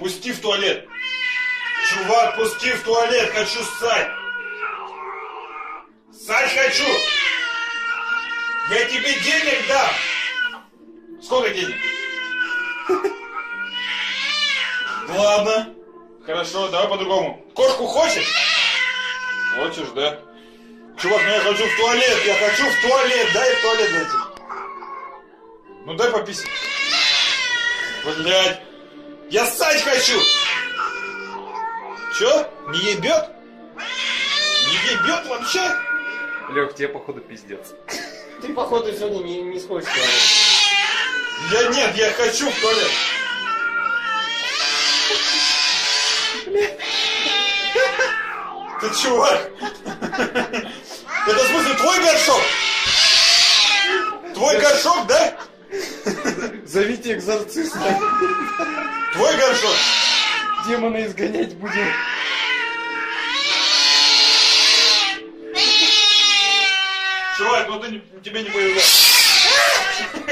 Пусти в туалет. Чувак, пусти в туалет, хочу ссать. Ссать хочу. Я тебе денег дам. Сколько денег? Ладно. Хорошо, давай по-другому. Кошку хочешь? Хочешь, да? Чувак, ну я хочу в туалет, я хочу в туалет, дай в туалет зайти. Ну дай пописать. Блять. Я ссать хочу! Чё? Не ебет? Не ебет вообще? Лех, тебе походу пиздец. Ты, походу, сегодня не, не сходишь в туалет. Я нет, я хочу в туалет. Ты чувак? Это в смысле твой горшок? Твой горшок, да? Зовите экзорциста. Твой горшок. Демона изгонять будем. Чувак, ну ты, тебе не повезло.